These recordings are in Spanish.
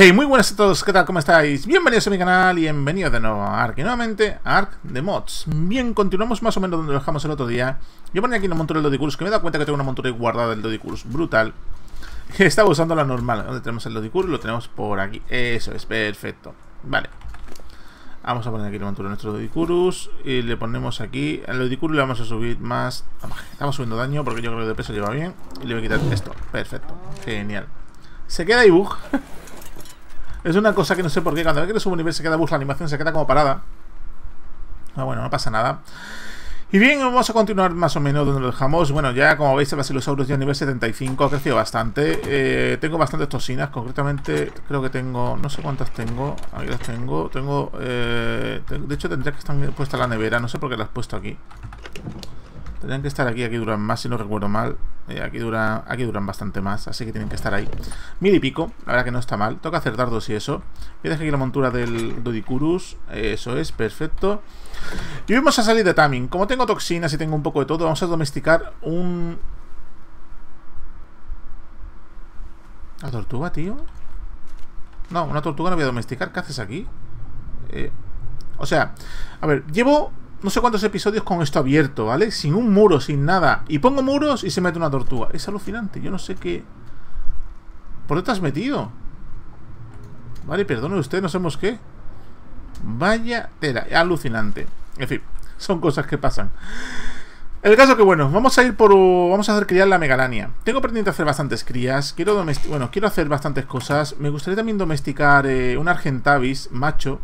Hey, muy buenas a todos, ¿qué tal? ¿Cómo estáis? Bienvenidos a mi canal y bienvenidos de nuevo a Ark y nuevamente a Ark de Mods. Bien, continuamos más o menos donde lo dejamos el otro día. Yo ponía aquí una montura del Dodicurus, que me he dado cuenta que tengo una montura guardada del Dodicurus, brutal. Estaba usando la normal. ¿Dónde tenemos el Dodicurus? Lo tenemos por aquí. Eso es, perfecto. Vale. Vamos a poner aquí la montura de nuestro Dodicurus y le ponemos aquí. Al Dodicurus le vamos a subir más. Estamos subiendo daño porque yo creo que de peso lleva bien. Y le voy a quitar esto. Perfecto. Genial. Se queda ahí. Es una cosa que no sé por qué. Cada vez que un nivel se queda bus, la animación se queda como parada. Ah, bueno, no pasa nada. Y bien, vamos a continuar más o menos donde lo dejamos. Bueno, ya como veis, el Basilosaurus ya nivel 75 ha crecido bastante. Eh, tengo bastantes toxinas, concretamente creo que tengo, no sé cuántas tengo. Aquí las tengo. Tengo, eh, de hecho tendría que estar puesta la nevera, no sé por qué las he puesto aquí. Tendrían que estar aquí, aquí duran más, si no recuerdo mal. Eh, aquí, dura, aquí duran bastante más, así que tienen que estar ahí. Mil y pico, la verdad que no está mal. Toca hacer dardos y eso. Voy a dejar aquí la montura del Dodicurus. Eso es, perfecto. Y vamos a salir de Taming. Como tengo toxinas y tengo un poco de todo, vamos a domesticar un... ¿La tortuga, tío? No, una tortuga no voy a domesticar. ¿Qué haces aquí? Eh, o sea, a ver, llevo no sé cuántos episodios con esto abierto, ¿vale? Sin un muro, sin nada. Y pongo muros y se mete una tortuga. Es alucinante, yo no sé qué... ¿Por qué te has metido? Vale, perdone usted, no sabemos qué. Vaya tela, alucinante. En fin, son cosas que pasan. El caso que bueno, vamos a ir por... Vamos a hacer criar la megalania. Tengo pendiente hacer bastantes crías. Quiero. Bueno, quiero hacer bastantes cosas. Me gustaría también domesticar eh, un Argentavis macho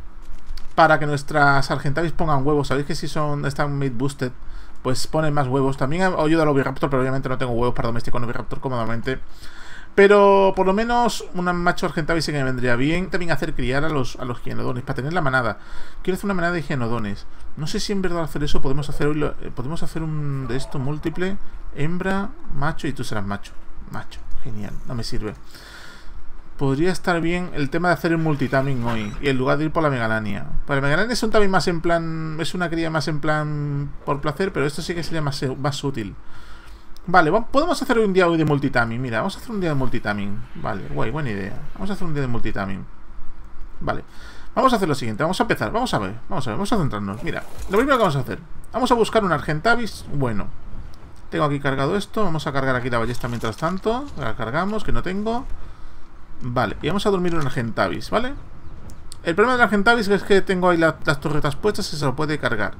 para que nuestras Argentavis pongan huevos. Sabéis que si son están mid boosted, pues ponen más huevos. También ayuda al Oviraptor, pero obviamente no tengo huevos para domesticar un Oviraptor cómodamente. Pero por lo menos un macho Argentavis sí que me vendría bien. También hacer criar a los, a los genodones, para tener la manada. Quiero hacer una manada de genodones. No sé si en verdad hacer eso podemos hacer hoy eh, podemos hacer un de esto múltiple. Hembra, macho y tú serás macho. Macho, genial, no me sirve podría estar bien el tema de hacer el multitaming hoy. Y en lugar de ir por la megalania. Para la megalania es un también más en plan. Es una cría más en plan por placer, pero esto sí que sería más, más útil. Vale, podemos hacer un día hoy de multitaming. Mira, vamos a hacer un día de multitaming. Vale, guay, buena idea. Vamos a hacer un día de multitaming. Vale. Vamos a hacer lo siguiente, vamos a empezar, vamos a ver, vamos a ver, vamos a centrarnos. Mira, lo primero que vamos a hacer, vamos a buscar un Argentavis bueno. Tengo aquí cargado esto, vamos a cargar aquí la ballesta mientras tanto. La cargamos, que no tengo. Vale, y vamos a dormir en Argentavis, ¿vale? El problema del Argentavis es que tengo ahí las torretas puestas y se lo puede cargar.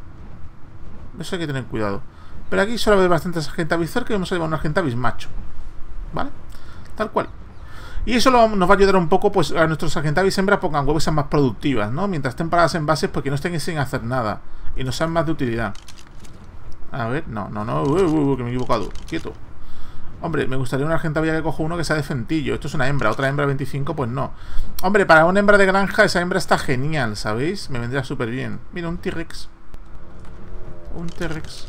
Eso hay que tener cuidado. Pero aquí solo hay bastantes Argentavis cerca y vamos a llevar un Argentavis macho. ¿Vale? Tal cual. Y eso nos va a ayudar un poco pues a nuestros Argentavis hembras pongan huevos más productivas, ¿no? Mientras estén paradas en bases porque no estén sin hacer nada. Y nos sean más de utilidad. A ver, no, no, no, que me he equivocado. Quieto. Hombre, me gustaría una argentavia que cojo uno que sea de fentillo. Esto es una hembra, otra hembra 25, pues no. Hombre, para una hembra de granja, esa hembra está genial, ¿sabéis? Me vendría súper bien. Mira, un T-Rex. Un T-Rex.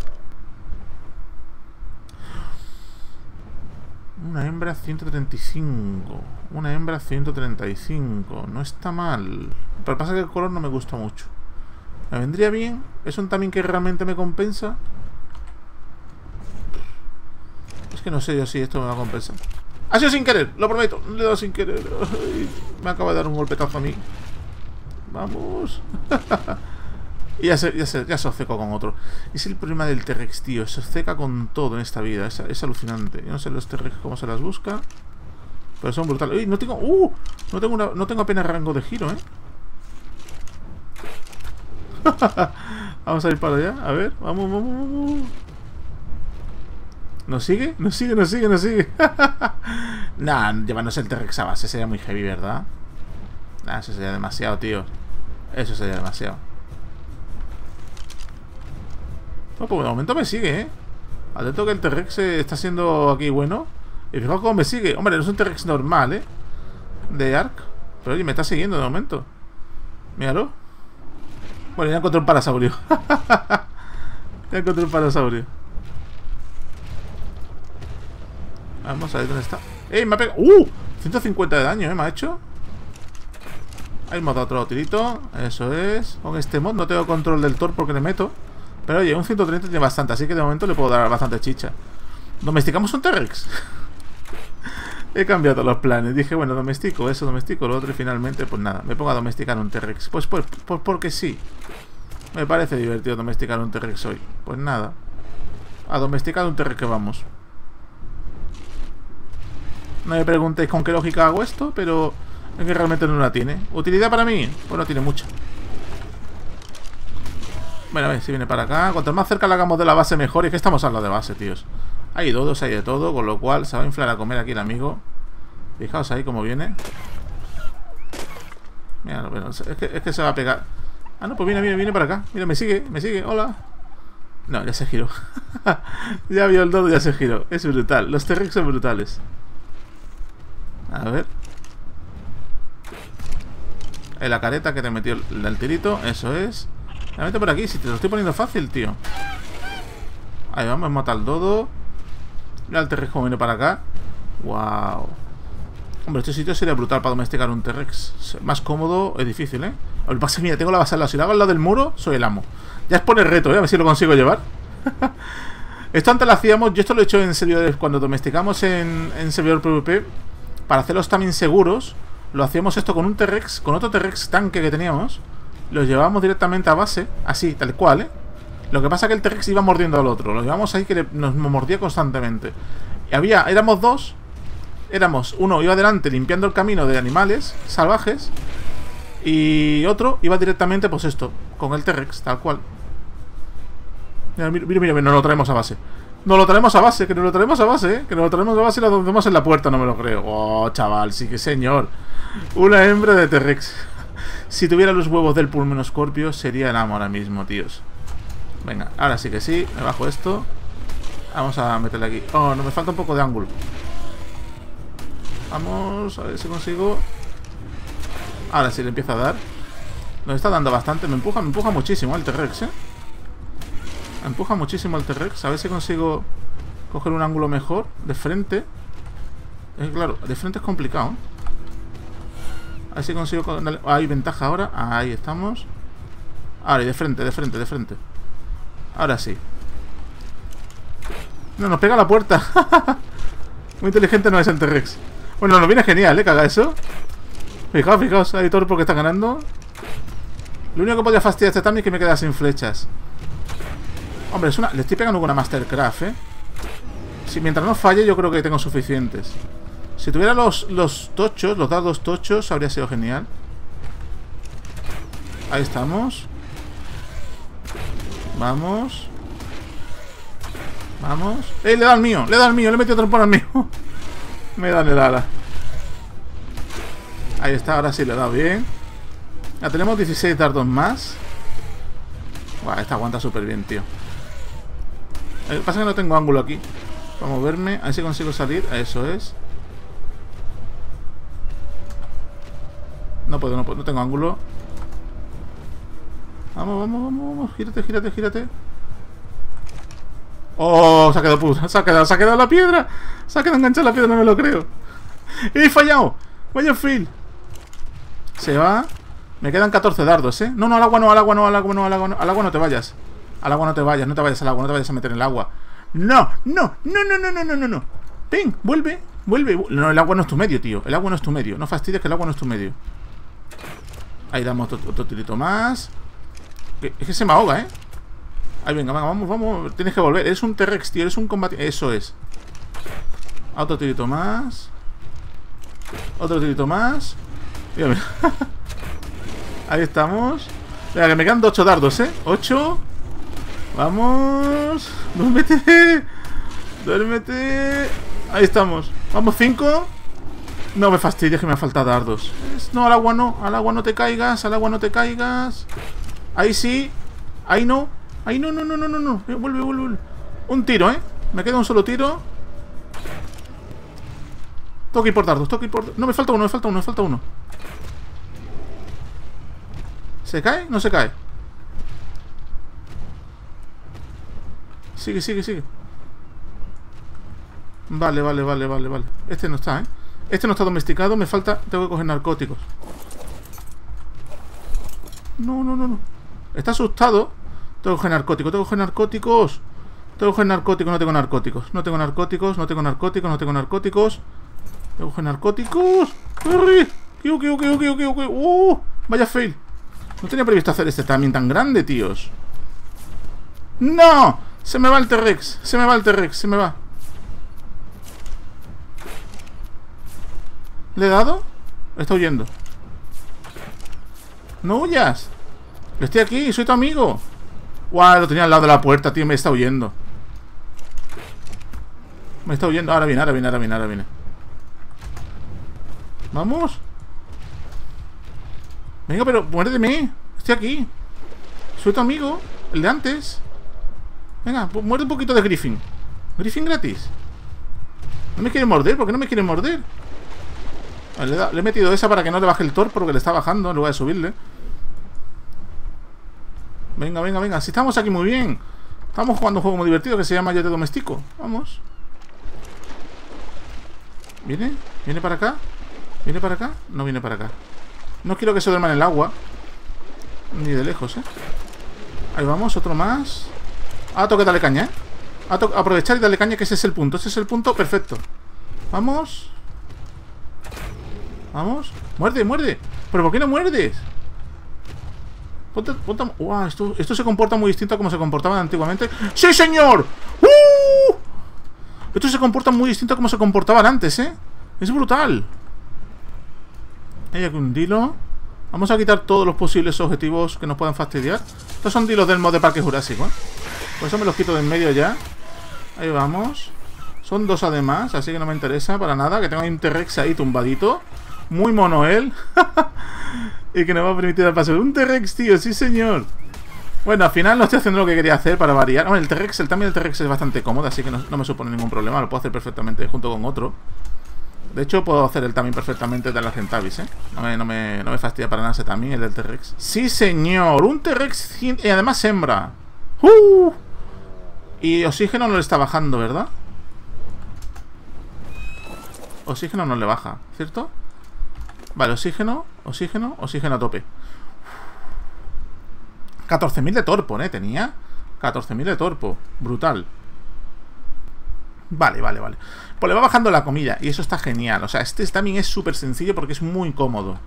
Una hembra 135. Una hembra 135. No está mal. Pero pasa que el color no me gusta mucho. Me vendría bien. Es un también que realmente me compensa. Que no sé yo si esto me va a compensar. Ha sido sin querer, lo prometo. Le he dado sin querer. me acaba de dar un golpetazo a mí. Vamos. y ya se, ya, se, ya se con otro. Es el problema del T-Rex, tío. Se obceca con todo en esta vida. Es, es alucinante. Yo no sé los T-Rex cómo se las busca. Pero son brutales. Uy, no tengo... ¡Uh! No tengo, no tengo apenas rango de giro, ¿eh? vamos a ir para allá. A ver. Vamos, vamos, vamos. ¿Nos sigue? ¿Nos sigue? ¿Nos sigue? ¿Nos sigue? nah, llevándose el T-Rex a base sería muy heavy, ¿verdad? Nah, eso sería demasiado, tío. Eso sería demasiado. No, pues de momento me sigue, ¿eh? Atento que el T-Rex está siendo aquí bueno. Y fijaos cómo me sigue. Hombre, no es un T-Rex normal, ¿eh? De Ark. Pero oye, me está siguiendo de momento. Míralo. Bueno, ya encontré un parasaurio. ya encontré un parasaurio. Vamos a ver dónde está. ¡Eh! Me ha pegado. ¡Uh! 150 de daño, ¿eh? Me ha hecho. Ahí hemos dado otro tirito. Eso es. Con este mod no tengo control del Thor porque le meto. Pero oye, un 130 tiene bastante, así que de momento le puedo dar bastante chicha. Domesticamos un T-Rex. He cambiado los planes. Dije, bueno, domestico eso, domestico lo otro y finalmente, pues nada, me pongo a domesticar un T-Rex. Pues, pues, pues porque sí. Me parece divertido domesticar un T-Rex hoy. Pues nada. A domesticar un T-Rex que vamos. No me preguntéis con qué lógica hago esto, pero es que realmente no la tiene. ¿Utilidad para mí? Pues no tiene mucha. Bueno, a ver si viene para acá. Cuanto más cerca la hagamos de la base, mejor. Y es que estamos a lo de base, tíos. Hay todos, hay de todo, con lo cual se va a inflar a comer aquí el amigo. Fijaos ahí cómo viene. Mira, bueno, es que, es que se va a pegar. Ah, no, pues viene, viene, viene para acá. Mira, me sigue, me sigue, hola. No, ya se giró. ya vio el dodo, ya se giró. Es brutal. Los T-Rex son brutales. A ver. En la careta que te metió el del tirito. Eso es. La mete por aquí, si te lo estoy poniendo fácil, tío. Ahí vamos, mata al dodo. Mira el T-Rex como viene para acá. Wow. Hombre, este sitio sería brutal para domesticar un T-Rex. Más cómodo, es difícil, ¿eh? El pase, mira, tengo la base al lado. Si la hago al lado del muro, soy el amo. Ya es poner reto, ¿eh? A ver si lo consigo llevar. esto antes lo hacíamos, yo esto lo he hecho en servidores, cuando domesticamos en servidor PvP, para hacerlos también seguros, lo hacíamos esto con un T-Rex, con otro T-Rex tanque que teníamos, los llevábamos directamente a base, así, tal cual, ¿eh? Lo que pasa es que el T-Rex iba mordiendo al otro. Lo llevamos ahí que nos mordía constantemente. Y había, éramos dos. Éramos, uno iba adelante limpiando el camino de animales salvajes. Y otro iba directamente, pues esto, con el T-Rex, tal cual. Mira, mira, mira, mira, nos lo traemos a base. Nos lo traemos a base, que nos lo traemos a base, ¿eh? Que nos lo traemos a base y lo vemos en la puerta, no me lo creo. Oh, chaval, sí que señor. Una hembra de T-Rex. si tuviera los huevos del pulmonoscorpio, sería el amo ahora mismo, tíos. Venga, ahora sí que sí. Me bajo esto. Vamos a meterle aquí. Oh, no, me falta un poco de ángulo. Vamos, a ver si consigo. Ahora sí le empieza a dar. Nos está dando bastante. Me empuja, me empuja muchísimo el T-Rex, ¿eh? Empuja muchísimo el T-Rex. A ver si consigo coger un ángulo mejor. De frente. Es claro, de frente es complicado. A ver si consigo... Hay ventaja ahora. Ahí estamos. Ahora, y de frente, de frente, de frente. Ahora sí. No, nos pega la puerta. Muy inteligente no es el T-Rex. Bueno, nos viene genial, ¿eh? Haga eso. Fijaos, fijaos, todo porque está ganando. Lo único que podría fastidiar este también es que me queda sin flechas. Hombre, es una... le estoy pegando con una Mastercraft, ¿eh? Si mientras no falle, yo creo que tengo suficientes. Si tuviera los, los tochos, los dados tochos, habría sido genial. Ahí estamos. Vamos. Vamos. ¡Eh! Le da el mío, le da el mío, le he metido por al mío. Me dan el ala. Ahí está, ahora sí le he dado bien. Ya tenemos 16 dardos más. Buah, esta aguanta súper bien, tío. Lo que pasa que no tengo ángulo aquí. Para moverme. A ver si consigo salir. Eso es. No puedo, no puedo. No tengo ángulo. Vamos, vamos, vamos, vamos. Gírate, gírate, gírate. Oh, se ha quedado puta. Se ha quedado, se ha quedado la piedra. Se ha quedado enganchada la piedra, no me lo creo. ¡He fallado! Vaya Phil. Se va. Me quedan 14 dardos, ¿eh? No, no, al agua no, al agua no, al agua no, al agua no. Al agua no te vayas. Al agua no te vayas, no te vayas al agua, no te vayas a meter en el agua. No, no, no, no, no, no, no, no, no. Vuelve, vuelve. No, el agua no es tu medio, tío. El agua no es tu medio. No fastidies que el agua no es tu medio. Ahí damos otro, otro tirito más. Es que se me ahoga, ¿eh? Ahí, venga, venga, vamos, vamos. Tienes que volver. Eres un T-Rex, tío. Eres un combate. Eso es. Otro tirito más. Otro tirito más. Mira, mira. Ahí estamos. Venga, que me quedan 8 dardos, ¿eh? 8. Vamos. Duérmete. Duérmete. Ahí estamos. Vamos, 5. No me fastidies que me falta dardos. No, al agua no. Al agua no te caigas. Al agua no te caigas. Ahí sí. Ahí no. Ahí no, no, no, no, no, no. Eh, vuelve, vuelve, vuelve. Un tiro, ¿eh? Me queda un solo tiro. Tengo que ir por dardos, tengo que ir por... No, me falta uno, me falta uno, me falta uno. ¿Se cae? No se cae. Sigue, sigue, sigue. Vale, vale, vale, vale, vale. Este no está, ¿eh? Este no está domesticado, me falta... Tengo que coger narcóticos. No, no, no, no. Está asustado. Tengo que coger narcóticos, tengo que coger narcóticos. Tengo que coger narcóticos, no tengo narcóticos. No tengo narcóticos, no tengo narcóticos, no tengo narcóticos. Voy a coger narcóticos. ¡Corre! ¡Kiu, kiu, kiu, kiu, kiu, kiu! ¡Uh! Vaya fail. No tenía previsto hacer este también tan grande, tíos. ¡No! Se me va el T-Rex. Se me va el T-Rex. Se me va. ¿Le he dado? Está huyendo. No huyas. Estoy aquí, soy tu amigo. Guau, lo tenía al lado de la puerta, tío. Me está huyendo. Me está huyendo. Ahora viene, ahora viene, ahora viene, ahora viene. Vamos. Venga, pero muérdeme. Estoy aquí. Soy tu amigo. El de antes. Venga, muerde un poquito de Griffin. Griffin gratis. No me quiere morder. ¿Por qué no me quiere morder? le, le, he metido esa para que no le baje el tor porque le está bajando en lugar de subirle. Venga, venga, venga. Si estamos aquí muy bien. Estamos jugando un juego muy divertido que se llama Yo te domestico. Vamos. ¿Viene? ¿Viene para acá? ¿Viene para acá? No viene para acá. No quiero que se duerma en el agua. Ni de lejos, ¿eh? Ahí vamos, otro más. Ah, tengo que darle caña, ¿eh? aprovechar y darle caña, que ese es el punto. Ese es el punto perfecto. Vamos. Vamos. Muerde, muerde. ¿Pero por qué no muerdes? Ponte, ponte... esto, esto se comporta muy distinto a como se comportaban antiguamente. ¡Sí, señor! ¡Uh! Esto se comporta muy distinto a como se comportaban antes, ¿eh? Es brutal. Hay aquí un dilo. Vamos a quitar todos los posibles objetivos que nos puedan fastidiar. Estos son dilos del mod de Parque Jurásico, ¿eh? Por eso me los quito de en medio ya. Ahí vamos. Son dos además, así que no me interesa para nada. Que tengo un T-Rex ahí tumbadito. Muy mono él. y que nos va a permitir dar paso. Un T-Rex, tío, sí señor. Bueno, al final no estoy haciendo lo que quería hacer para variar. el T-Rex, el también el T-Rex es bastante cómodo, así que no, me supone ningún problema. Lo puedo hacer perfectamente junto con otro. De hecho, puedo hacer el también perfectamente de la Centavis, ¿eh? No me, no me, no me fastidia para nada ese también, el del T-Rex. ¡Sí, señor! Un T-Rex y además hembra. ¡Uh! Y oxígeno no le está bajando, ¿verdad? Oxígeno no le baja, ¿cierto? Vale, oxígeno, oxígeno, oxígeno a tope 14.000 de torpo, ¿eh? Tenía 14.000 de torpo Brutal Vale, vale, vale Pues le va bajando la comida Y eso está genial O sea, este también es súper sencillo porque es muy cómodo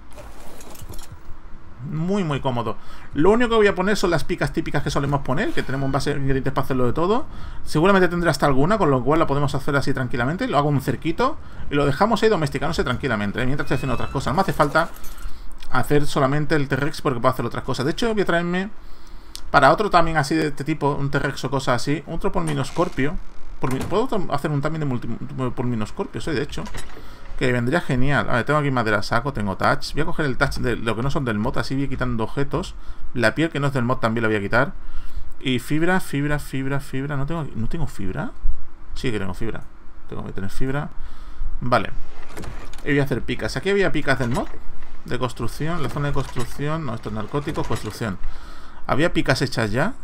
muy, muy cómodo. Lo único que voy a poner son las picas típicas que solemos poner, que tenemos base de ingredientes para hacerlo de todo. Seguramente tendrá hasta alguna, con lo cual la podemos hacer así tranquilamente. Lo hago un cerquito y lo dejamos ahí domesticándose tranquilamente, ¿eh? mientras estoy haciendo otras cosas. No me hace falta hacer solamente el T-Rex porque puedo hacer otras cosas. De hecho, voy a traerme para otro también así de este tipo, un T-Rex o cosas así, otro por Minoscorpio. Por, puedo hacer un también de multi, por Minoscorpio, soy de hecho. Que vendría genial. A ver, tengo aquí madera saco, tengo touch. Voy a coger el touch de lo que no son del mod, así voy quitando objetos. La piel que no es del mod también la voy a quitar. Y fibra, fibra, fibra, fibra. ¿No tengo, ¿no tengo fibra? Sí que tengo fibra. Tengo que tener fibra. Vale. Y voy a hacer picas. Aquí había picas del mod. De construcción. La zona de construcción. No, esto es narcóticos, construcción. ¿Había picas hechas ya?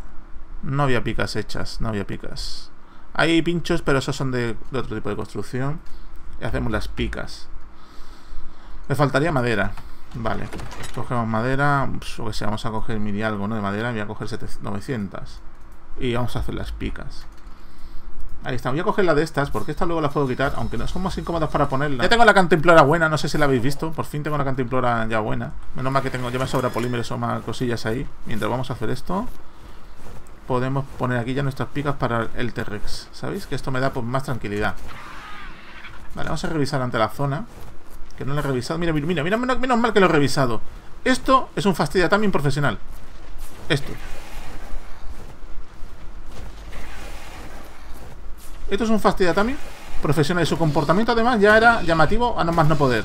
No había picas hechas. No había picas. Hay pinchos, pero esos son de otro tipo de construcción. Y hacemos las picas. Me faltaría madera. Vale. Cogemos madera. O que sea, vamos a coger mini algo, ¿no? De madera. Voy a coger 900. Y vamos a hacer las picas. Ahí está. Voy a coger la de estas, porque esta luego la puedo quitar, aunque no son más incómodas para ponerla. Ya tengo la cantimplora buena, no sé si la habéis visto. Por fin tengo la cantimplora ya buena. Menos mal que tengo, ya me sobra polímeros o más cosillas ahí. Mientras vamos a hacer esto, podemos poner aquí ya nuestras picas para el T-Rex. ¿Sabéis? Que esto me da pues, más tranquilidad. Vale, vamos a revisar ante la zona. Que no lo he revisado. Mira, mira, mira, menos, mal que lo he revisado. Esto es un fastidio también profesional. Esto. Esto es un fastidio también profesional. Y su comportamiento además ya era llamativo a no más no poder.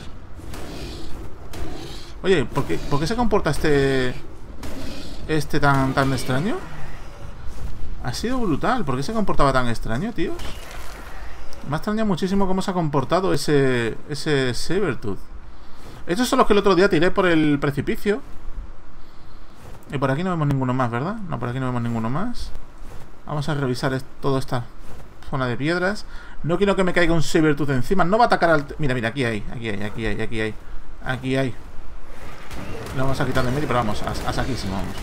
Oye, ¿por qué, ¿por qué se comporta este... Este tan, tan extraño? Ha sido brutal. ¿Por qué se comportaba tan extraño, tíos? Me ha extrañado muchísimo cómo se ha comportado ese, ese Sabertooth. Estos son los que el otro día tiré por el precipicio. Y por aquí no vemos ninguno más, ¿verdad? No, por aquí no vemos ninguno más. Vamos a revisar toda esta zona de piedras. No quiero que me caiga un Sabertooth encima. No va a atacar al... Mira, mira, aquí hay, aquí hay, aquí hay, aquí hay. Aquí hay. Lo vamos a quitar de medio, pero vamos, a, a saquísimo, vamos.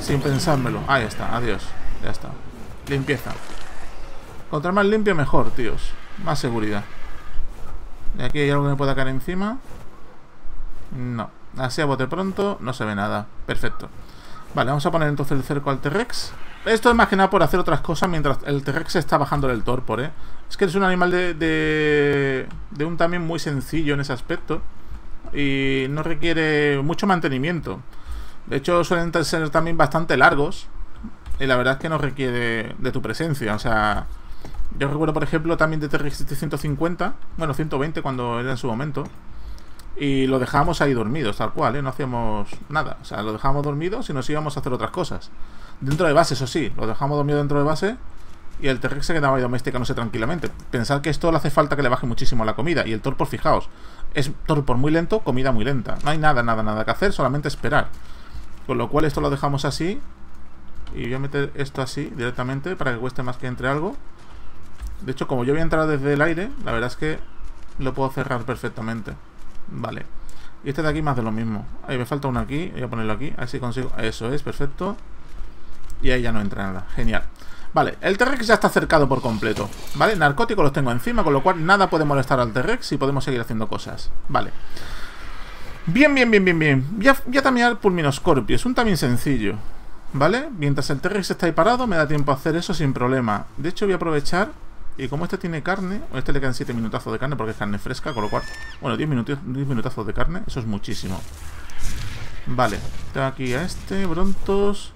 Sin pensármelo. Ahí está, adiós. Ya está. Limpieza. Contra más limpio, mejor, tíos. Más seguridad. ¿Y aquí hay algo que me pueda caer encima? No. Así a bote pronto no se ve nada. Perfecto. Vale, vamos a poner entonces el cerco al T-Rex. Esto es más que nada por hacer otras cosas mientras el T-Rex está bajando el torpor, ¿eh? Es que es un animal de, de, de un también muy sencillo en ese aspecto. Y no requiere mucho mantenimiento. De hecho, suelen ser también bastante largos. Y la verdad es que no requiere de tu presencia. O sea, yo recuerdo, por ejemplo, también de TRX 150, bueno, 120 cuando era en su momento. Y lo dejábamos ahí dormidos, tal cual, ¿eh? No hacíamos nada. O sea, lo dejábamos dormidos y nos íbamos a hacer otras cosas. Dentro de base, eso sí, lo dejamos dormido dentro de base y el TRX se quedaba ahí domesticándose tranquilamente. Pensar que esto le hace falta que le baje muchísimo la comida. Y el torpor, fijaos, es torpor muy lento, comida muy lenta. No hay nada, nada, nada que hacer, solamente esperar. Con lo cual esto lo dejamos así. Y voy a meter esto así directamente para que cueste más que entre algo. De hecho, como yo voy a entrar desde el aire, la verdad es que lo puedo cerrar perfectamente. Vale. Y este de aquí más de lo mismo. Ahí me falta uno aquí. Voy a ponerlo aquí. A ver si consigo. Eso es, perfecto. Y ahí ya no entra nada. Genial. Vale, el T-Rex ya está cercado por completo. ¿Vale? Narcóticos los tengo encima, con lo cual nada puede molestar al T-Rex y podemos seguir haciendo cosas. Vale. Bien, bien, bien, bien, bien. Voy a, voy a Pulminoscorpio. Es un también sencillo. ¿Vale? Mientras el T-Rex está ahí parado, me da tiempo a hacer eso sin problema. De hecho, voy a aprovechar y como este tiene carne, a este le quedan 7 minutazos de carne porque es carne fresca, con lo cual... Bueno, 10, minutos, 10 minutazos de carne, eso es muchísimo. Vale, tengo aquí a este, Brontos...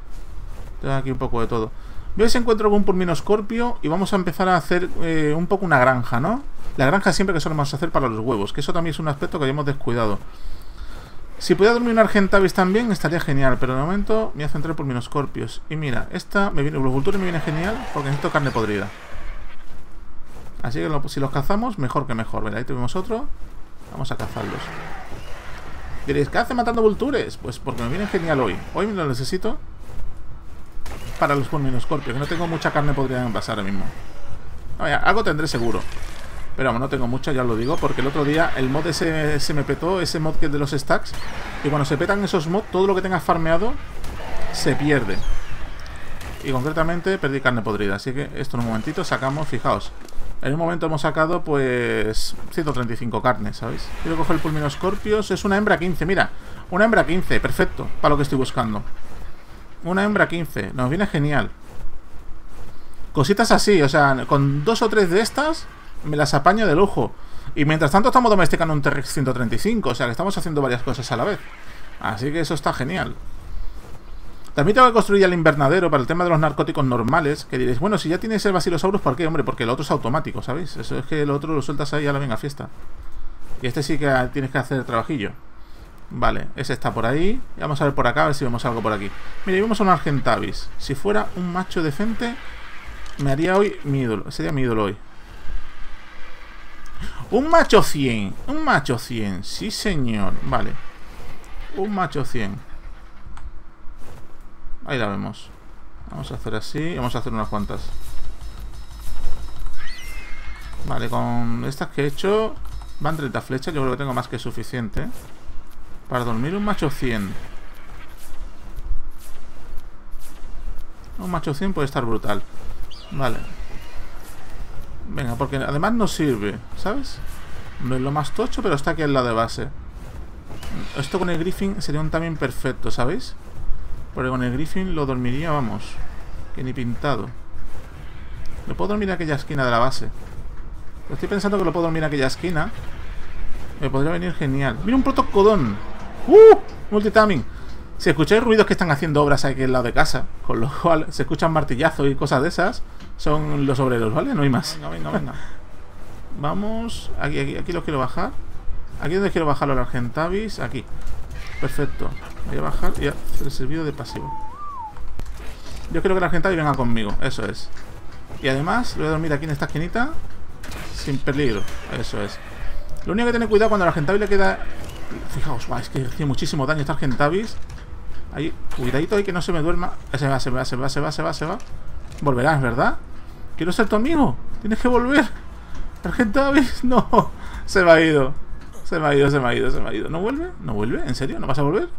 Tengo aquí un poco de todo. Voy si encuentro algún pulminoscorpio y vamos a empezar a hacer eh, un poco una granja, ¿no? La granja siempre que solemos hacer para los huevos, que eso también es un aspecto que hayamos descuidado. Si pudiera dormir un Argentavis también, estaría genial, pero de momento me voy a centrar en pulminoscorpios. Y mira, esta, me viene, los me viene genial porque necesito carne podrida. Así que si los cazamos, mejor que mejor. Ven, ahí tenemos otro. Vamos a cazarlos. Diréis, ¿qué hace matando vultures? Pues porque me viene genial hoy. Hoy me lo necesito para los Scorpio, que no tengo mucha carne podría pasar ahora mismo. algo tendré seguro. Pero vamos, no tengo mucha, ya lo digo, porque el otro día el mod ese se me petó, ese mod que es de los stacks. Y cuando se petan esos mods, todo lo que tengas farmeado se pierde. Y concretamente perdí carne podrida. Así que esto en un momentito sacamos, fijaos, en un momento hemos sacado, pues, 135 carnes, ¿sabéis? Quiero coger el Pulmino Scorpios. Es una hembra 15, mira. Una hembra 15, perfecto, para lo que estoy buscando. Una hembra 15, nos viene genial. Cositas así, o sea, con dos o tres de estas me las apaño de lujo. Y mientras tanto estamos domesticando un T-Rex 135, o sea que estamos haciendo varias cosas a la vez. Así que eso está genial. También tengo que construir el invernadero para el tema de los narcóticos normales. Que diréis, bueno, si ya tienes el Basilosaurus, ¿por qué? Hombre, porque el otro es automático, ¿sabéis? Eso es que el otro lo sueltas ahí a la venga fiesta. Y este sí que tienes que hacer trabajillo. Vale, ese está por ahí. Vamos a ver por acá, a ver si vemos algo por aquí. Mira, vemos a un Argentavis. Si fuera un macho decente, me haría hoy mi ídolo. Sería mi ídolo hoy. Un macho 100. Un macho 100. Sí, señor. Vale. Un macho 100. Ahí la vemos. Vamos a hacer así. Vamos a hacer unas cuantas. Vale, con estas que he hecho van 30 flechas. Yo creo que tengo más que suficiente. Para dormir un macho 100. Un macho 100 puede estar brutal. Vale. Venga, porque además nos sirve, ¿sabes? No es lo más tocho, pero está aquí en la de base. Esto con el Griffin sería un también perfecto, ¿sabéis? Porque con el Griffin lo dormiría, vamos. Que ni pintado. ¿Lo puedo dormir en aquella esquina de la base? estoy pensando que lo puedo dormir en aquella esquina. Me podría venir genial. ¡Mira un protocodón! ¡Uh! Multitaming. Si escucháis ruidos que están haciendo obras aquí al lado de casa, con lo cual se escuchan martillazos y cosas de esas, son los obreros, ¿vale? No hay más. Venga, venga, venga. Vamos. Aquí, aquí, aquí los quiero bajar. Aquí donde quiero bajar los Argentavis. Aquí. Perfecto. Voy a bajar y hacer el servicio de pasivo. Yo quiero que la gente venga conmigo, eso es. Y además, voy a dormir aquí en esta esquinita sin peligro, eso es. Lo único que tener cuidado cuando a la le queda... Fijaos, es que hace muchísimo daño esta Argentavis. Ahí, cuidadito ahí que no se me duerma. Se va, se va, se va, se va, se va, se va. Volverás, ¿verdad? Quiero ser tu amigo. Tienes que volver. Argentavis, no. Se me ha ido. Se me ha ido, se me ha ido, se me ha ido. ¿No vuelve? ¿No vuelve? ¿En serio? ¿No vas a volver?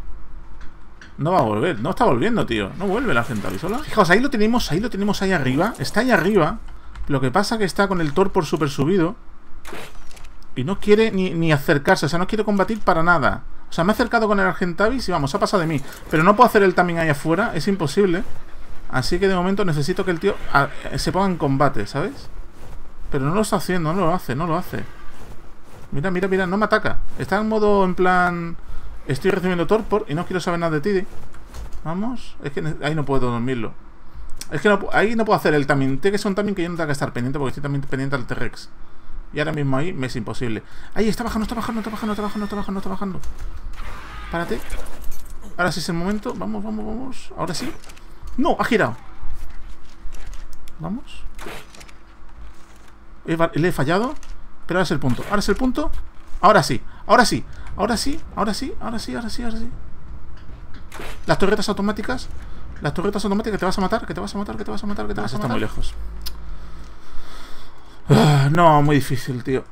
No va a volver, no está volviendo, tío No vuelve la gente sola Fijaos, ahí lo tenemos, ahí lo tenemos ahí arriba Está ahí arriba Lo que pasa que está con el torpor super subido Y no quiere ni, acercarse, o sea, no quiere combatir para nada. O sea, me he acercado con el Argentavis y vamos, ha pasado de mí. Pero no puedo hacer el también ahí afuera, es imposible. Así que de momento necesito que el tío ah, se ponga en combate, ¿sabes? Pero no lo está haciendo, no lo hace, no lo hace. Mira, mira, mira, no me ataca. Está en modo, en plan... Estoy recibiendo torpor y no quiero saber nada de ti. Vamos. Es que ahí no puedo dormirlo. Es que ahí no puedo hacer el también. Tiene que ser un también que yo no tenga que estar pendiente porque estoy también pendiente al T-Rex. Y ahora mismo ahí me es imposible. Ahí está bajando, está bajando, está bajando, está bajando, está bajando, está bajando. Párate. Ahora sí es el momento. Vamos, vamos, vamos. Ahora sí. No, ha girado. Vamos. Le he fallado. Pero ahora es el punto. Ahora es el punto. Ahora sí. Ahora sí. Ahora sí. Ahora sí. Ahora sí. Ahora sí. Ahora sí. Las torretas automáticas. Las torretas automáticas que te vas a matar. Que te vas a matar. Que te vas a matar. Que te vas a matar. Está muy lejos. Ah, no, muy difícil, tío.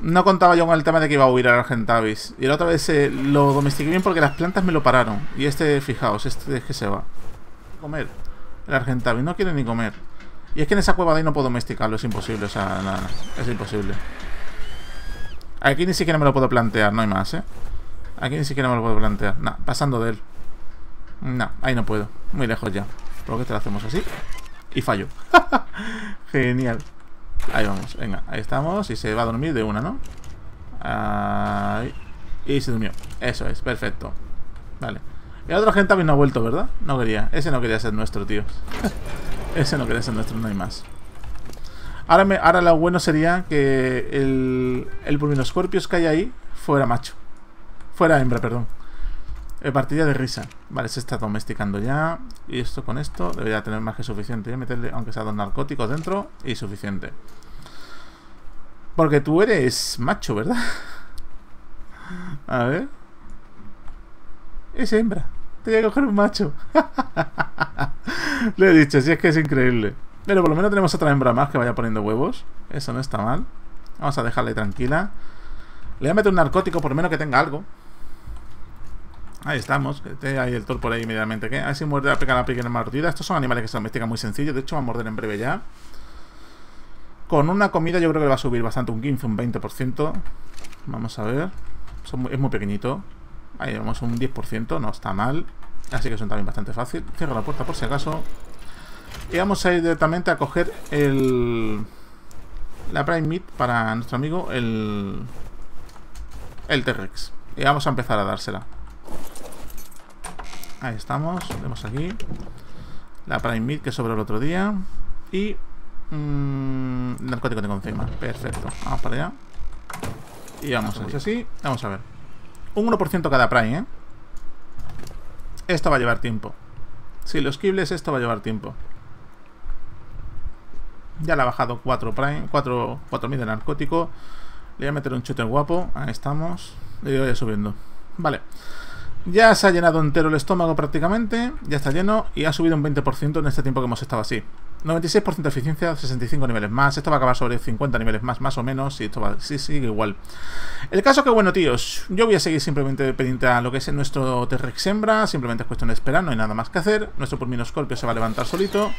No contaba yo con el tema de que iba a huir al Argentavis. Y la otra vez eh, lo domestiqué bien porque las plantas me lo pararon. Y este, fijaos, este es que se va. Comer. El Argentavis no quiere ni comer. Y es que en esa cueva de ahí no puedo domesticarlo, es imposible, o sea, nada, es imposible. Aquí ni siquiera me lo puedo plantear, no hay más, ¿eh? Aquí ni siquiera me lo puedo plantear. Nah, pasando de él. No, ahí no puedo. Muy lejos ya. ¿Por qué te lo hacemos así? Y fallo. Genial. Ahí vamos, venga, ahí estamos. Y se va a dormir de una, ¿no? Ahí. Y se durmió. Eso es, perfecto. Vale. El otro gente no ha vuelto, ¿verdad? No quería. Ese no quería ser nuestro, tío. Ese no quería ser nuestro, no hay más. Ahora, ahora lo bueno sería que el, el Scorpios que hay ahí fuera macho. Fuera hembra, perdón. Eh, partida de risa. Vale, se está domesticando ya. Y esto con esto debería tener más que suficiente. Voy a meterle, aunque sea dos narcóticos dentro, y suficiente. Porque tú eres macho, ¿verdad? A ver. Es hembra. Tenía que coger un macho. Le he dicho, si es que es increíble. Pero por lo menos tenemos otra hembra más que vaya poniendo huevos. Eso no está mal. Vamos a dejarle tranquila. Le voy a meter un narcótico, por lo menos que tenga algo. Ahí estamos, ahí el por ahí inmediatamente. ¿qué? A ver si muerde la pica la pica mordida. Estos son animales que se domestican muy sencillos. De hecho, va a morder en breve ya. Con una comida yo creo que le va a subir bastante, un 15, un 20%. Vamos a ver. es muy pequeñito. Ahí vamos un 10%, no está mal. Así que son también bastante fácil. Cierro la puerta por si acaso. Y vamos a ir directamente a coger el... La Prime Meat para nuestro amigo, el... El T-Rex. Y vamos a empezar a dársela. Ahí estamos, vemos aquí La Prime Meat que sobró el otro día Y mmm, Narcótico de encima, perfecto Vamos para allá Y vamos a así, vamos a ver Un 1% cada Prime, ¿eh? Esto va a llevar tiempo. Si los quibles, esto va a llevar tiempo. Ya le ha bajado 4 Prime 4, 4000 de narcótico. Le voy a meter un chute guapo. Ahí estamos. Le voy subiendo. Vale. Ya se ha llenado entero el estómago prácticamente, ya está lleno. Y ha subido un 20% en este tiempo que hemos estado así. 96% de eficiencia, 65 niveles más. Esto va a acabar sobre 50 niveles más, más o menos. Y esto va, sí, sigue igual. El caso que, bueno, tíos, yo voy a seguir simplemente pendiente a lo que es nuestro T-Rex hembra. Simplemente es cuestión de esperar, no hay nada más que hacer. Nuestro Pulminoscorpio se va a levantar solito.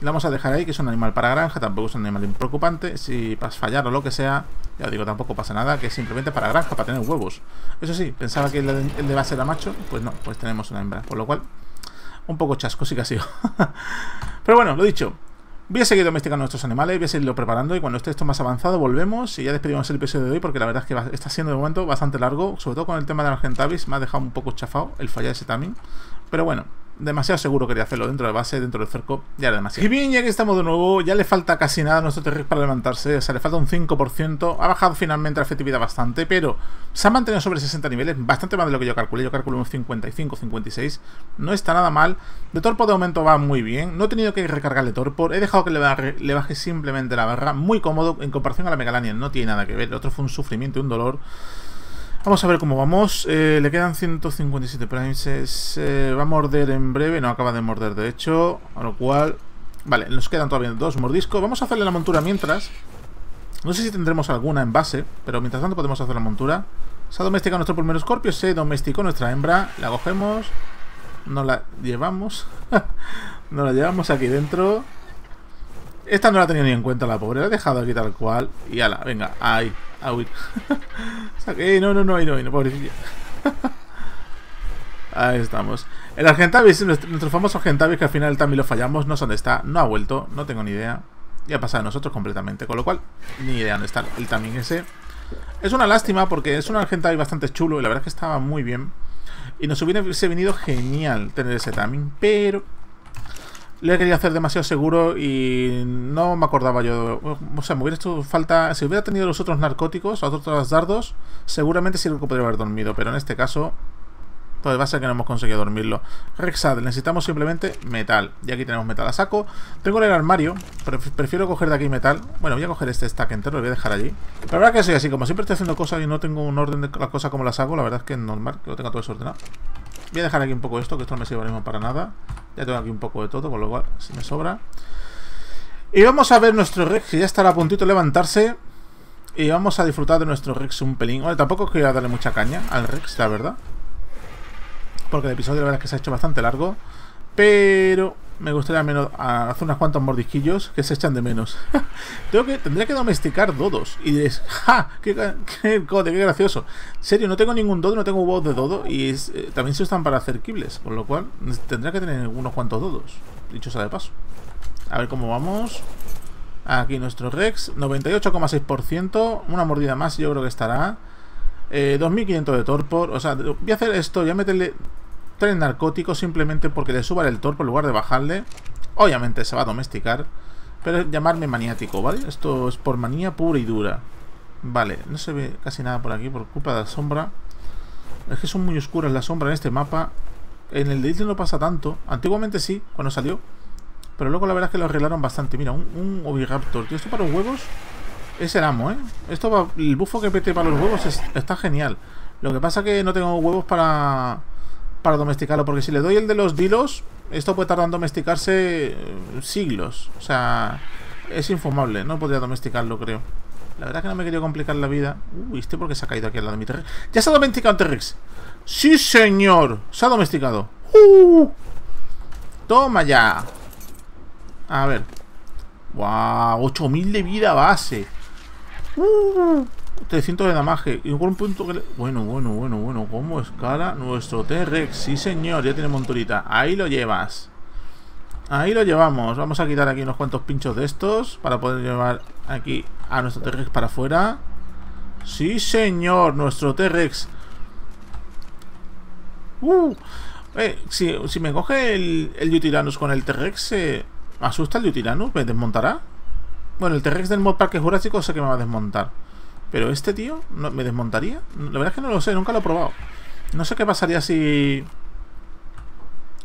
Le vamos a dejar ahí, que es un animal para granja, tampoco es un animal preocupante. Si para fallar o lo que sea, ya digo, tampoco pasa nada, que es simplemente para granja, para tener huevos. Eso sí, pensaba que el de, base era macho, pues no, pues tenemos una hembra. Por lo cual, un poco chasco sí que ha sido. Pero bueno, lo dicho, Voy a seguir domesticando nuestros animales, voy a seguirlo preparando y cuando esté esto más avanzado volvemos y ya despedimos el episodio de hoy porque la verdad es que está siendo de momento bastante largo, sobre todo con el tema de Argentavis, me ha dejado un poco chafado el fallar ese pero bueno, demasiado seguro quería hacerlo dentro de base, dentro del cerco, ya era demasiado. Y bien, ya que estamos de nuevo, ya le falta casi nada a nuestro T-Rex para levantarse, o sea, le falta un 5%, ha bajado finalmente la efectividad bastante, pero se ha mantenido sobre 60 niveles, bastante más de lo que yo calculé, yo calculé un 55, 56, no está nada mal, de torpo de momento va muy bien, no he tenido que recargarle torpo, he dejado que le, baje, simplemente la barra, muy cómodo en comparación a la Megalania, no tiene nada que ver, el otro fue un sufrimiento y un dolor, Vamos a ver cómo vamos. Eh, le quedan 157 primes. Se va a morder en breve. No, acaba de morder de hecho. A lo cual... Vale, nos quedan todavía dos mordiscos. Vamos a hacerle la montura mientras. No sé si tendremos alguna en base, pero mientras tanto podemos hacer la montura. Se ha domesticado nuestro primer escorpio, se domesticó nuestra hembra. La cogemos. Nos la llevamos. nos la llevamos aquí dentro. Esta no la tenía ni en cuenta la pobre. La he dejado aquí tal cual. Y ala, venga, ahí. a huir. Eh, no, no, no, no, no, pobrecilla. Ahí estamos. El Argentavis, nuestro, famoso Argentavis, que al final también lo fallamos. No sé dónde está, no ha vuelto, no tengo ni idea. Y ha pasado a nosotros completamente. Con lo cual, ni idea dónde está el también ese. Es una lástima porque es un Argentavis bastante chulo y la verdad es que estaba muy bien. Y nos hubiese venido genial tener ese timing, pero le quería hacer demasiado seguro y no me acordaba yo. O sea, me hubiera hecho falta. Si hubiera tenido los otros narcóticos, los otros dardos, seguramente sí que podría haber dormido, pero en este caso pues va a ser que no hemos conseguido dormirlo. Rexad, necesitamos simplemente metal. Y aquí tenemos metal a saco. Tengo el armario, pero prefiero coger de aquí metal. Bueno, voy a coger este stack entero, lo voy a dejar allí. La verdad que soy así, como siempre estoy haciendo cosas y no tengo un orden de las cosas como las hago, la verdad es que es normal que lo tenga todo desordenado. Voy a dejar aquí un poco esto, que esto no me sirve ahora mismo para nada. Ya tengo aquí un poco de todo, con lo cual si me sobra. Y vamos a ver nuestro Rex, que ya estará a puntito de levantarse. Y vamos a disfrutar de nuestro Rex un pelín. Tampoco quiero darle mucha caña al Rex, la verdad porque el episodio la verdad es que se ha hecho bastante largo, pero me gustaría menos hacer unos cuantos mordisquillos que se echan de menos. Tengo que, tendría que domesticar dodos. Y dices, ¡ja! ¡Qué, qué, qué, gracioso! En serio, no tengo ningún dodo, no tengo huevos de dodo y eh, también se usan para hacer kibles, con lo cual tendría que tener unos cuantos dodos. Dicho sea de paso. A ver cómo vamos. Aquí nuestro Rex, 98,6%. Una mordida más, yo creo que estará. Eh, 2500 de torpor. O sea, voy a hacer esto, voy a meterle tres narcóticos simplemente porque le suba el torpor en lugar de bajarle. Obviamente se va a domesticar. Pero llamarme maniático, ¿vale? Esto es por manía pura y dura. Vale, no se ve casi nada por aquí por culpa de la sombra. Es que son muy oscuras las sombras en este mapa. En el de no pasa tanto. Antiguamente sí, cuando salió. Pero luego la verdad es que lo arreglaron bastante. Mira, un, un Oviraptor. Tío, esto para los huevos es el amo, ¿eh? Esto va, el bufo que pete para los huevos está genial. Lo que pasa que no tengo huevos para, para domesticarlo, porque si le doy el de los dilos, esto puede tardar en domesticarse eh, siglos. O sea, es infumable, no podría domesticarlo, creo. La verdad que no me quería complicar la vida. Uy, este porque se ha caído aquí al lado de mi T-Rex. ¡Ya se ha domesticado un T-Rex! ¡Sí, señor! Se ha domesticado. ¡Uh! ¡Toma ya! A ver. ¡Wow! 8000 de vida base. 300 de damaje. Y un punto que Bueno, bueno, bueno, bueno. ¿Cómo escala nuestro T-Rex? Sí, señor. Ya tiene monturita. Ahí lo llevas. Ahí lo llevamos. Vamos a quitar aquí unos cuantos pinchos de estos. Para poder llevar aquí a nuestro T-Rex para afuera. Sí, señor. Nuestro T-Rex. Uh. Eh, si, me coge el, el con el T-Rex, ¿me asusta el Yutiranus? ¿Me desmontará? Bueno, el T-Rex del mod Parque Jurásico sé que me va a desmontar. Pero este tío, ¿no, ¿me desmontaría? La verdad es que no lo sé, nunca lo he probado. No sé qué pasaría si...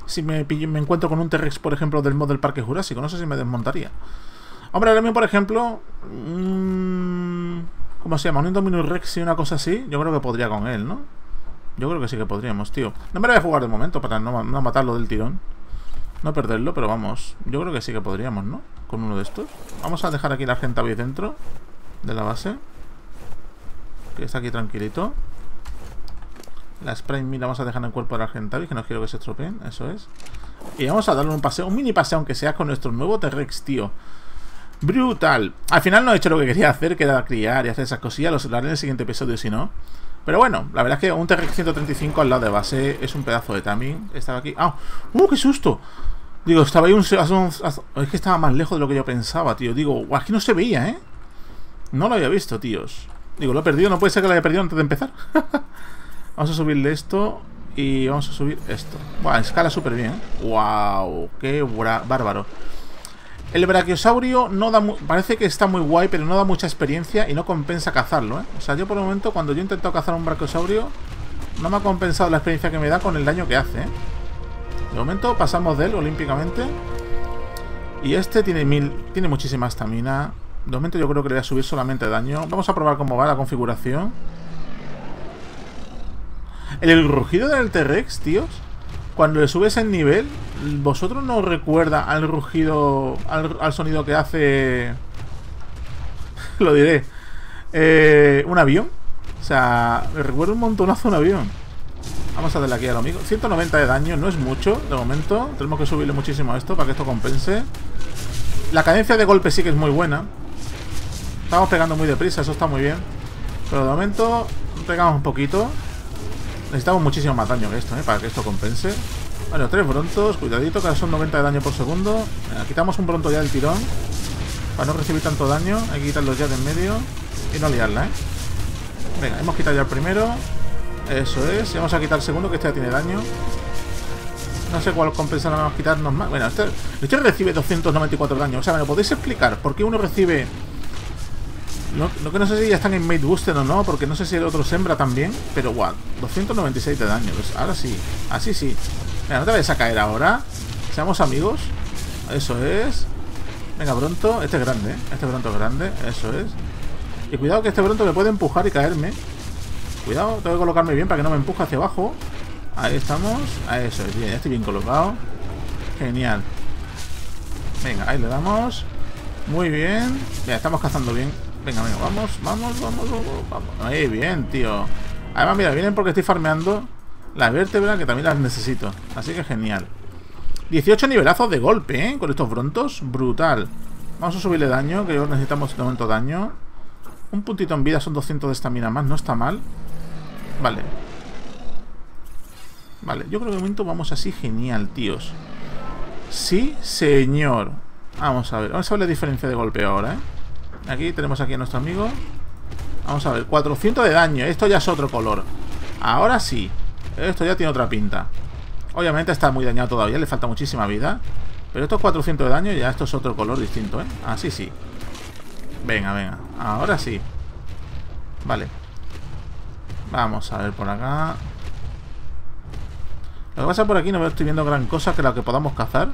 Si me, me encuentro con un T-Rex, por ejemplo, del mod del Parque Jurásico. No sé si me desmontaría. Hombre, ahora mismo, por ejemplo... ¿Cómo se llama? Un Indominus Rex y una cosa así. Yo creo que podría con él, ¿no? Yo creo que sí que podríamos, tío. No me lo voy a jugar de momento para no, no matarlo del tirón. No perderlo, pero vamos. Yo creo que sí que podríamos, ¿no? Con uno de estos. Vamos a dejar aquí la Argentavis dentro de la base. Que está aquí tranquilito. La Spray la vamos a dejar en el cuerpo de Argentavis, que no quiero que se estropeen, eso es. Y vamos a darle un paseo, un mini paseo, aunque sea con nuestro nuevo T-Rex, tío. Brutal. Al final no he hecho lo que quería hacer, que era criar y hacer esas cosillas. Lo haré en el siguiente episodio, si no. Pero bueno, la verdad es que un T-Rex 135 al lado de base es un pedazo de timing. Estaba aquí. ¡Ah! ¡Uh, qué susto! Digo, estaba ahí un, Es que estaba más lejos de lo que yo pensaba, tío. Digo, aquí no se veía, ¿eh? No lo había visto, tíos. Digo, lo he perdido. No puede ser que lo haya perdido antes de empezar. vamos a subirle esto. Y vamos a subir esto. Buah, escala súper bien. ¡Wow! ¡Qué bárbaro! El brachiosaurio no da parece que está muy guay, pero no da mucha experiencia y no compensa cazarlo, ¿eh? O sea, yo por el momento, cuando yo he intentado cazar un brachiosaurio, no me ha compensado la experiencia que me da con el daño que hace, ¿eh? De momento pasamos de él olímpicamente. Y este tiene mil, tiene muchísima estamina. De momento yo creo que le voy a subir solamente daño. Vamos a probar cómo va la configuración. El rugido del T-Rex, tíos. Cuando le subes el nivel, ¿vosotros no recuerda al rugido, al, sonido que hace... lo diré. Eh, un avión. O sea, me recuerda un montonazo un avión. Vamos a darle aquí al amigo. 190 de daño, no es mucho de momento. Tenemos que subirle muchísimo a esto para que esto compense. La cadencia de golpe sí que es muy buena. Estamos pegando muy deprisa, eso está muy bien. Pero de momento pegamos un poquito. Necesitamos muchísimo más daño que esto, ¿eh? Para que esto compense. Bueno, tres brontos. Cuidadito, que son 90 de daño por segundo. Venga, quitamos un bronto ya del tirón. Para no recibir tanto daño. Hay que quitarlos ya de en medio. Y no liarla, ¿eh? Venga, hemos quitado ya el primero. Eso es. Y vamos a quitar el segundo, que este ya tiene daño. No sé cuál compensará más quitarnos más. Bueno, este, este recibe 294 daño. O sea, ¿me lo podéis explicar? ¿Por qué uno recibe... No, no que no sé si ya están en Mate Booster o no, porque no sé si el otro sembra también. Pero, guau, 296 de daño. Ahora sí. Así sí. Venga, no te vayas a caer ahora. Seamos amigos. Eso es. Venga, Bronto. Este es grande, ¿eh? Este Bronto es grande. Eso es. Y cuidado que este Bronto me puede empujar y caerme. Cuidado, tengo que colocarme bien para que no me empuje hacia abajo. Ahí estamos. Eso es, bien, estoy bien colocado. Genial. Venga, ahí le damos. Muy bien. Ya, estamos cazando bien. Venga, venga, vamos, vamos, vamos, vamos, vamos. Ahí, bien, tío. Además, mira, vienen porque estoy farmeando las vértebras que también las necesito. Así que genial. 18 nivelazos de golpe, ¿eh? Con estos brontos. Brutal. Vamos a subirle daño, que necesitamos de momento daño. Un puntito en vida son 200 de estamina más, no está mal. Vale, Vale, yo creo que de momento vamos así genial, tíos. Sí, señor. Vamos a ver. Vamos a ver la diferencia de golpe ahora, ¿eh? Aquí tenemos aquí a nuestro amigo. Vamos a ver. 400 de daño. Esto ya es otro color. Ahora sí. Esto ya tiene otra pinta. Obviamente está muy dañado todavía. Le falta muchísima vida. Pero estos 400 de daño ya esto es otro color distinto, ¿eh? Así sí. Venga, venga. Ahora sí. Vale. Vamos a ver por acá. Lo que pasa por aquí no estoy viendo gran cosa que la que podamos cazar.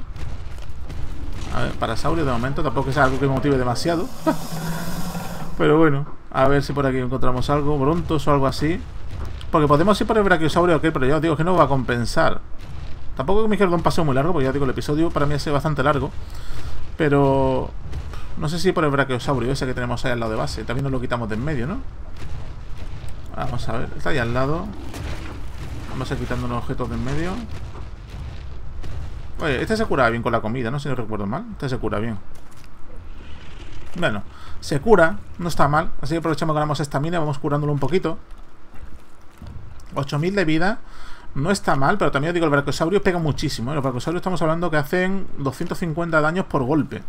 A ver, para Saurio de momento tampoco es algo que me motive demasiado. Pero bueno, a ver si por aquí encontramos algo, brontos o algo así. Porque podemos ir por el Brachiosaurio ok, pero ya os digo que no va a compensar. Tampoco me quiero dar un paseo muy largo, porque ya digo, el episodio para mí sido bastante largo. Pero... No sé si por el Brachiosaurio ese que tenemos ahí al lado de base. También nos lo quitamos de en medio, ¿no? Vamos a ver, está ahí al lado. Vamos a ir quitando unos objetos de en medio. Oye, este se cura bien con la comida, ¿no? Si no recuerdo mal. Este se cura bien. Bueno, se cura, no está mal. Así que aprovechamos que ganamos esta mina, vamos curándolo un poquito. 8000 de vida. No está mal, pero también os digo, el Brachiosaurus pega muchísimo. ¿eh? Los Brachiosaurus estamos hablando que hacen 250 daños por golpe.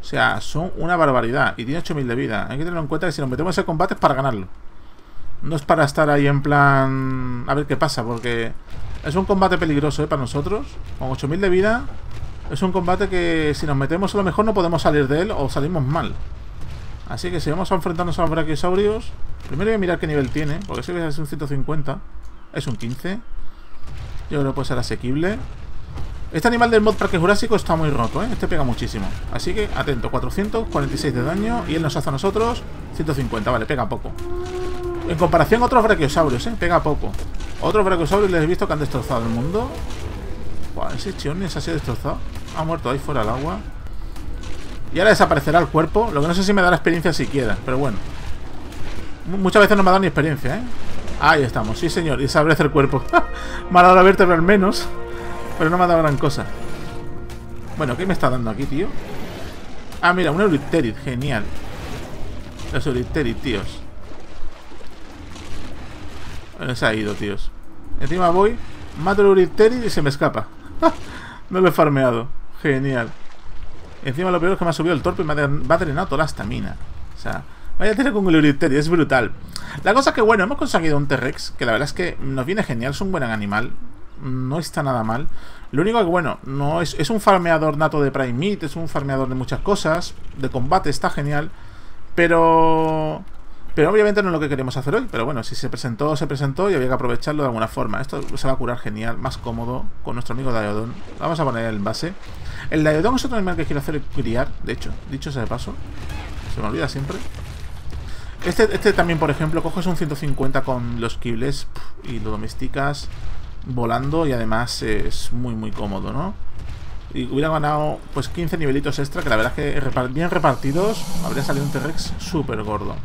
O sea, son una barbaridad. Y tiene 8000 de vida. Hay que tenerlo en cuenta que si nos metemos en combate es para ganarlo. No es para estar ahí en plan... A ver qué pasa, porque es un combate peligroso ¿eh? para nosotros. Con 8000 de vida es un combate que si nos metemos a lo mejor no podemos salir de él o salimos mal. Así que si vamos a enfrentarnos a los brachiosaurios, primero voy a mirar qué nivel tiene, porque si es un 150, es un 15. Yo creo que puede ser asequible. Este animal del mod Parque Jurásico está muy roto, ¿eh? Este pega muchísimo. Así que, atento, 446 de daño y él nos hace a nosotros 150, vale, pega poco. En comparación a otros brachiosaurios, ¿eh? Pega poco. Otros brachiosaurios les he visto que han destrozado el mundo. Buah, ese Chionis ha sido destrozado. Ha muerto ahí fuera del agua. Y ahora desaparecerá el cuerpo. Lo que no sé si me da la experiencia siquiera, pero bueno. Muchas veces no me ha dado ni experiencia, ¿eh? Ahí estamos, sí señor. Y desaparece el cuerpo. me ha dado la vértebra al menos. Pero no me ha dado gran cosa. Bueno, ¿qué me está dando aquí, tío? Ah, mira, un Eurypterid, genial. Los Eurypterid, tíos. Se ha ido, tíos. Encima voy, mato el y se me escapa. no lo he farmeado. Genial. Encima lo peor es que me ha subido el torpe y me ha drenado toda la estamina. O sea, vaya a tener con el Eurypterid, es brutal. La cosa es que, bueno, hemos conseguido un T-Rex, que la verdad es que nos viene genial, es un buen animal. No está nada mal. Lo único que, bueno, no es, es un farmeador nato de Prime Meat, es un farmeador de muchas cosas. De combate está genial. Pero pero obviamente no es lo que queremos hacer hoy. Pero bueno, si se presentó, se presentó y había que aprovecharlo de alguna forma. Esto se va a curar genial, más cómodo con nuestro amigo Diodon. Vamos a poner el base. El Diodon es otro animal que quiero hacer criar, de hecho. Dicho sea de paso. Se me olvida siempre. Este, este también, por ejemplo, coges un 150 con los kibles y lo domesticas volando y además es muy muy cómodo, ¿no? Y hubiera ganado pues 15 nivelitos extra, que la verdad es que bien repartidos habría salido un T-Rex súper gordo.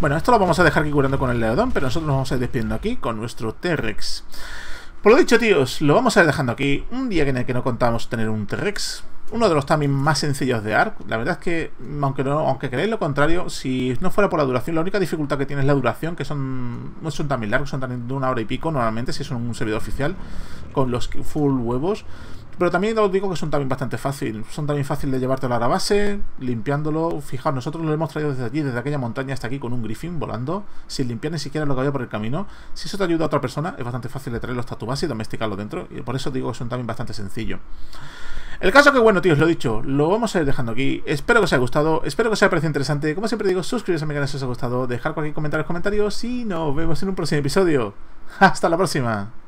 Bueno, esto lo vamos a dejar aquí curando con el Leodon, pero nosotros nos vamos a ir despidiendo aquí con nuestro T-Rex. Por lo dicho, tíos, lo vamos a ir dejando aquí. Un día en el que no contamos tener un T-Rex. uno de los también más sencillos de ARC. La verdad es que, aunque no, aunque creáis lo contrario, si no fuera por la duración, la única dificultad que tiene es la duración, que son no son tan largos, son tan de una hora y pico normalmente, si es un servidor oficial, con los full huevos. Pero también os digo que son también bastante fácil. Son también fácil de llevártelo a la base, limpiándolo. Fijaos, nosotros lo hemos traído desde allí, desde aquella montaña hasta aquí con un griffin volando, sin limpiar ni siquiera lo que había por el camino. Si eso te ayuda a otra persona, es bastante fácil de traerlo hasta tu base y domesticarlo dentro. Y por eso digo que son también bastante sencillos. El caso que bueno, tíos, lo dicho, lo vamos a ir dejando aquí. Espero que os haya gustado, espero que os haya parecido interesante. Como siempre digo, suscribiros a mi canal si os ha gustado, dejar cualquier comentario en los comentarios y nos vemos en un próximo episodio. Hasta la próxima.